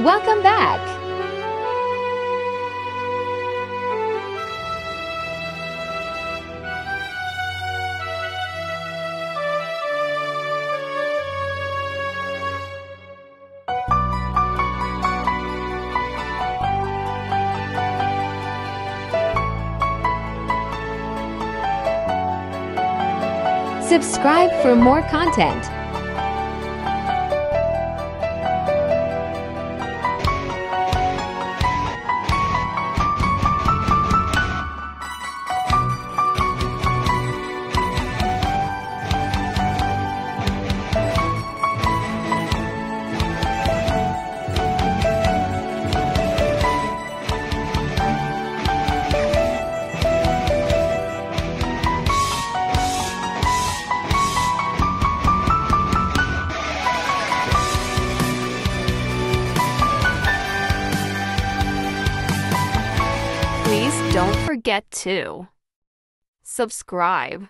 Welcome back. Subscribe for more content. Please don't forget to subscribe.